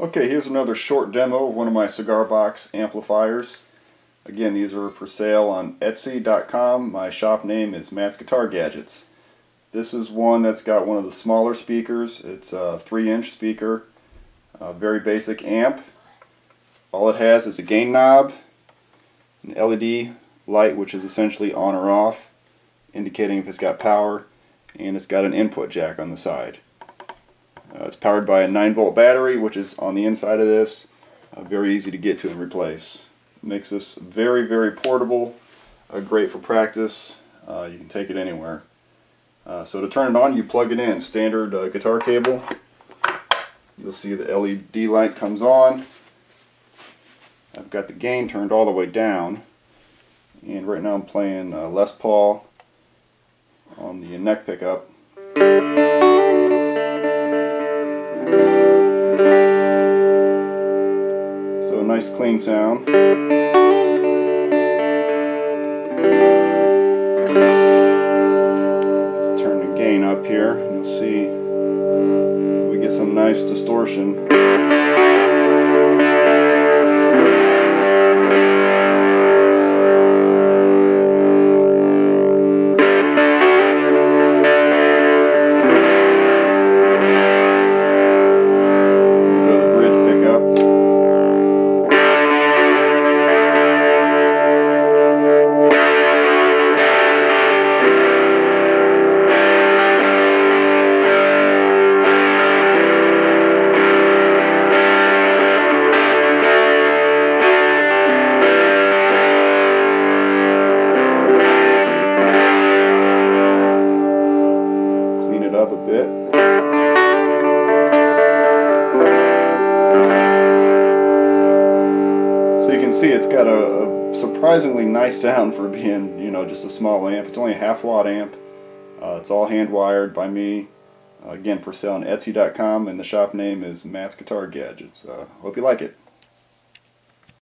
Okay, here's another short demo of one of my cigar box amplifiers. Again, these are for sale on Etsy.com. My shop name is Matt's Guitar Gadgets. This is one that's got one of the smaller speakers. It's a 3-inch speaker, a very basic amp. All it has is a gain knob, an LED light which is essentially on or off, indicating if it's got power, and it's got an input jack on the side. Uh, it's powered by a 9 volt battery which is on the inside of this. Uh, very easy to get to and replace. Makes this very very portable, uh, great for practice. Uh, you can take it anywhere. Uh, so to turn it on you plug it in, standard uh, guitar cable. You'll see the LED light comes on. I've got the gain turned all the way down and right now I'm playing Les Paul on the neck pickup. Nice clean sound. Let's turn the gain up here and you'll see we get some nice distortion. So you can see it's got a, a surprisingly nice sound for being, you know, just a small amp. It's only a half watt amp. Uh, it's all hand wired by me. Uh, again, for sale on Etsy.com, and the shop name is Matt's Guitar Gadgets. Uh, hope you like it.